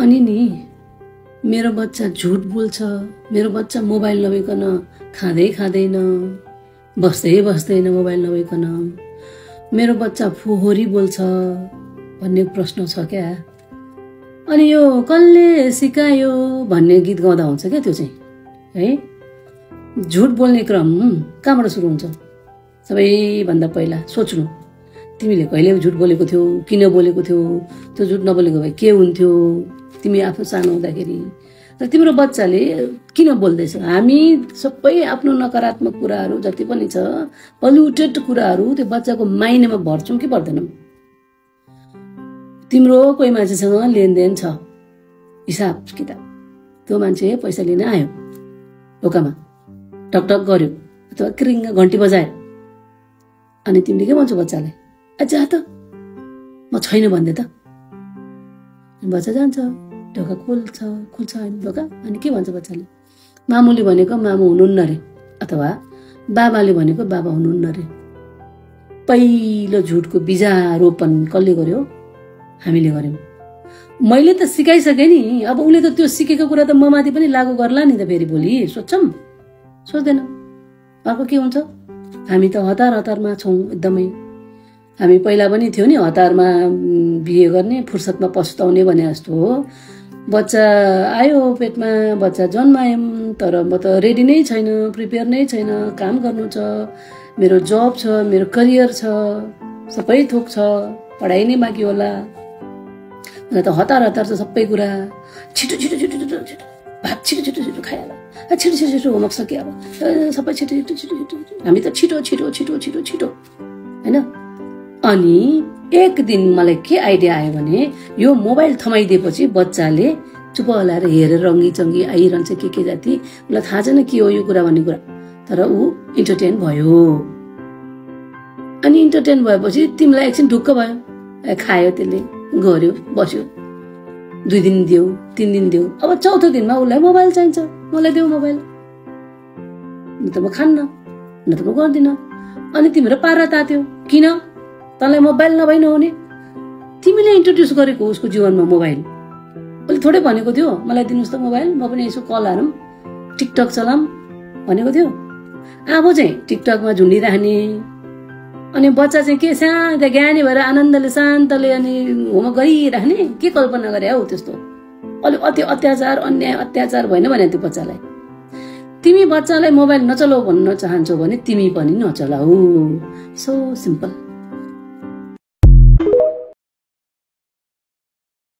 अनि नि मेरो बच्चा झुट बोल्छ मेरो बच्चा मोबाइल नभइकन खाँदै खाँदैन बस्दै बस्दैन मोबाइल नभइकन मेरो बच्चा फोहोरी बोल्छ भन्ने प्रश्न छ क्या? अनि यो कसले सिकायो भन्ने गीत गाउँदा हुन्छ क्या त्यो चाहिँ है? झुट बोल्ने क्रम कहाँबाट सुरु हुन्छ? सबैभन्दा पहिला सोच्नु। तिमीले कहिले झुट बोलेको थियौ किन बोलेको थियौ? त्यो झुट नबोलेको भए के हुन्थ्यो? तिमी आफू सानो हुँदाखेरि र तिम्रो बच्चाले किन बोल्दैछ? हामी सबै आफ्नो नकारात्मक कुराहरू जति पनि छ पल्युटेड कुराहरू त्यो बच्चाको माइनेमा भर्छौँ कि भर्दैनौँ तिम्रो कोही मान्छेसँग लेनदेन छ। हिसाब किताब। त्यो मान्छे पैसा लिन आयो। ढोकामा। टकटक गर्यो। अथवा क्रिङ घन्टी बजायो। अनि तिमीले के भन्छौ बच्चालाई? जा त। म छैन भन्दै त। बच्चा जान्छ। ढोका खोल्छ खोल्छ होइन ढोका अनि के भन्छ बच्चाले? मामुले भनेको मामु हुनुहुन्न रे अथवा बाबाले भनेको बाबा हुनुहुन्न रे। पहिलो झुटको बिजारोपण कसले गर्यो? हामीले गर्यौँ। मैले त सिकाइसकेँ नि अब उसले त त्यो सिकेको कुरा त म माथि पनि लागू गर्ला नि त फेरि भोलि सोध्छौँ सोच्दैन। अर्को के हुन्छ? हामी त हतार हतारमा छौँ एकदमै। हामी पहिला पनि थियो नि हतारमा बिहे गर्ने फुर्सदमा पस्ताउने भने जस्तो हो। बच्चा आयो पेटमा बच्चा जन्मायौँ तर म त रेडी नै छैन प्रिपेयर नै छैन काम गर्नु छ मेरो जब छ मेरो करियर छ सबै थोक छ पढाइ नै बाँकी होला मलाई त हतार हतार छ सबै कुरा छिटो छिटो छिटो छिटो छिटो भात छिटो छिटो छिटो खाइहाल छिटो छिटो छिटो होमवर्क सक्यो अब सबै छिटो छिटो छिटो छिटो हामी त छिटो छिटो छिटो छिटो छिटो होइन अनि एक दिन मलाई के आइडिया आयो भने यो मोबाइल थमाइदिएपछि बच्चाले चुप हलाएर हेरेर रङ्गी चङ्गी आइरहन्छ के के जाति उसलाई थाहा छैन के हो यो कुरा भन्ने कुरा। तर ऊ इन्टरटेन भयो। अनि इन्टरटेन भएपछि तिमीलाई एकछिन ढुक्क भयो। खायो त्यसले गर्यो बस्यो। दुई दिन दियो तिन दिन दियो। अब चौथो दिनमा उसलाई मोबाइल चाहिन्छ। मलाई देऊ मोबाइल। न त म खान्न न त म गर्दिनँ। अनि तिम्रो पारा तात्यो। किन? तँलाई मोबाइल नभइ नहुने? तिमीले इन्ट्रोड्युस गरेको उसको जीवनमा मोबाइल। उसले थोरै भनेको थियो मलाई दिनुहोस् त मोबाइल म पनि यसो कल हारौँ। टिकटक चलाऊँ भनेको थियो। आबो चाहिँ टिकटकमा झुन्डिराख्ने अनि बच्चा चाहिँ के शान्त ज्ञानी भएर आनन्दले शान्तले अनि होमवर्क गरिराख्ने? के कल्पना गरे हौ त्यस्तो? अलिक अति अत्याचार अन्याय अत्याचार भएन भने त्यो बच्चालाई। तिमी बच्चालाई मोबाइल नचलाऊ भन्न चाहन्छौ भने तिमी पनि नचलाऊ। So simple